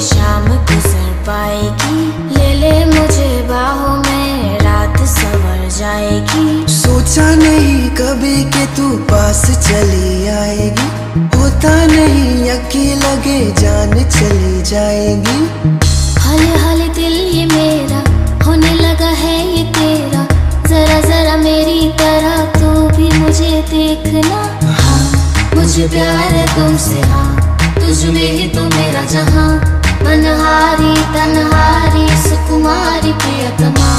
शाम गुजर पाएगी। ले ले मुझे बाहों में रात सवर जाएगी। सोचा नहीं कभी कि तू पास चली आएगी। होता नहीं यकी लगे जान चली जाएगी। हले हले दिल ये मेरा होने लगा है ये तेरा। जरा जरा मेरी तरह तू भी मुझे देखना। हाँ मुझे प्यार है तुमसे हाँ। तुझ में ही तो मेरा जहाँ। तन्हारी, तनहारी, सुकुमारी प्रियतमा।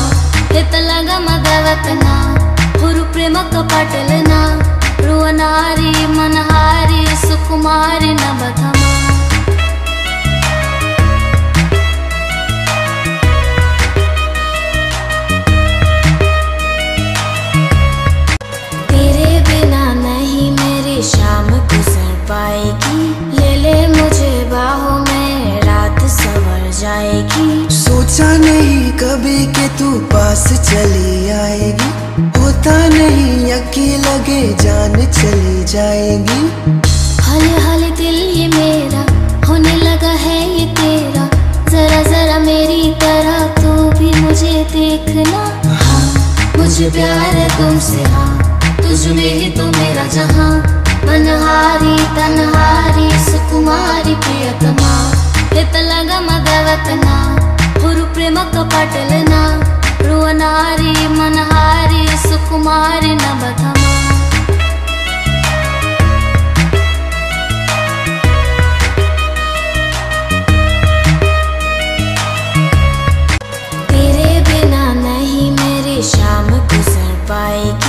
हितलग मदवतना, गुरु प्रेम तो कपटलना रुवनारी मनहारी, सुकुमारी तेरे बिना नहीं मेरी शाम गुजर पाएगी। ले ले मुझे जाएगी। सोचा नहीं कभी कि तू पास चली आएगी। होता नहीं यकी लगे जान चली जाएगी। हले हले दिल ये मेरा होने लगा है ये तेरा। जरा जरा मेरी तरह तू भी मुझे देखना। हाँ मुझे प्यार है तुमसे हाँ। तुझ में ही तो मेरा जहाँ। मनहारी तनहारी सुकुमारी प्रियतमा। समदवतन गुरु प्रेम तो कपटलन रुवनारी मनहारी सुकुमारी नवधमा तेरे बिना नहीं मेरी शाम गुजर पाएगी।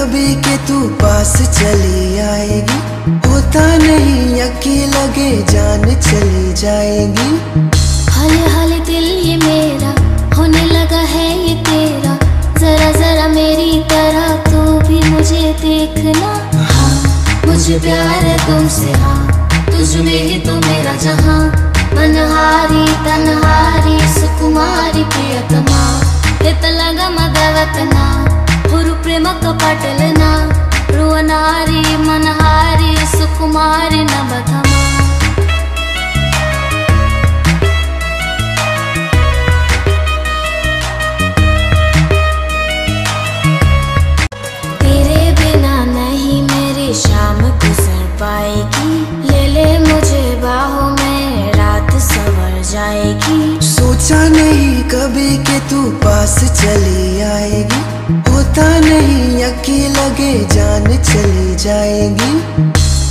कभी कि तू पास चली आएगी? होता नहीं यकी लगे जान चली जाएगी। हले हले दिल ये मेरा, होने लगा है ये तेरा। जरा जरा मेरी तरह तू भी मुझे देखना। हाँ मुझे प्यार है तुमसे हाँ। तुझ में ही तो मेरा जहाँ। मनहारी तनहारी सुकुमारी टलना रुअनारी मनहारी, सुकुमारी नबधमा तेरे बिना नहीं मेरी शाम गुजर पाएगी। ले ले मुझे बाहों में रात संवर जाएगी। सोचा नहीं कभी के तू पास चली आएगी। होता नहीं यकी लगे जान चली जाएगी।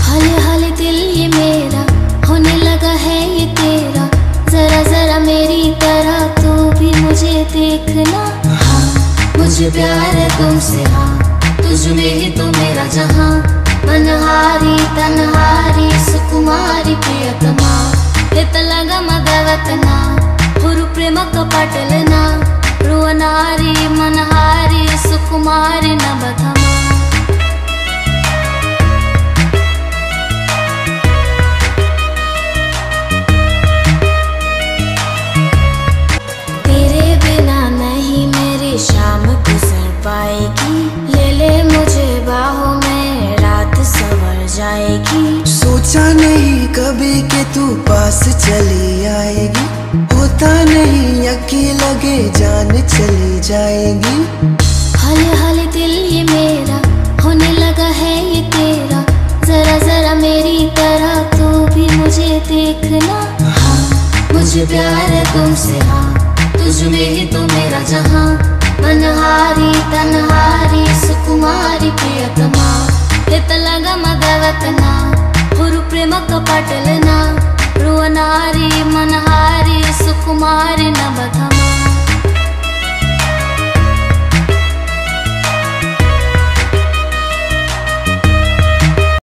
हाल हाल दिल ये मेरा, होने लगा है ये तेरा। जरा जरा मेरी तरह तू भी मुझे देखना। हाँ मुझे प्यार है तुमसे हाँ। तुझ में ही तो मेरा जहाँ। मनहारी, तनहारी, सुकुमारी, प्रियतमा। एतलग मदवतना गुरु प्रेम पटलना। रुअनारी मनहारी, सुकुमारी, नवधमा। तेरे बिना नहीं, मेरी शाम गुजर पाएगी। ले ले मुझे बाहों में रात सवर जाएगी। सोचा न कभी कि तू पास चली आएगी? होता नहीं यकी लगे जान चली जाएगी। हले हले दिल ये मेरा, होने लगा है ये तेरा। जरा जरा मेरी तरह तू भी मुझे देखना। हाँ मुझे प्यार है तुमसे हाँ। तुझ में ही तो मेरा जहाँ। मनहारी तनहारी, सुकुमारी प्रियतमा। हितलग मदवतना ಪ್ರೇಮಕ ಪಟಲನ ರುವನಾರಿ ಮನಹಾರಿ ಸುಕುಮಾರಿ ನಮಧ